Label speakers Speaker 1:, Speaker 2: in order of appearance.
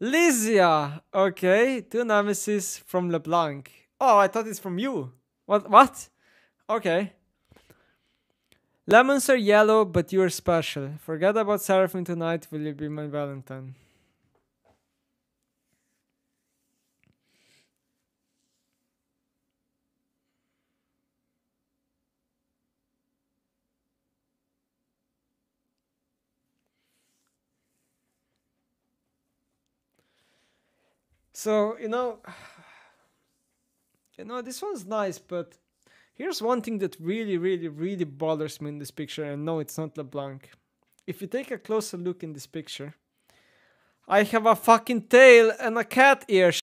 Speaker 1: Lysia! Okay, to nemesis from LeBlanc. Oh, I thought it's from you. What? What? Okay. Lemons are yellow, but you're special. Forget about Seraphine tonight. Will you be my Valentine? So, you know, you know, this one's nice, but here's one thing that really, really, really bothers me in this picture, and no, it's not LeBlanc. If you take a closer look in this picture, I have a fucking tail and a cat ear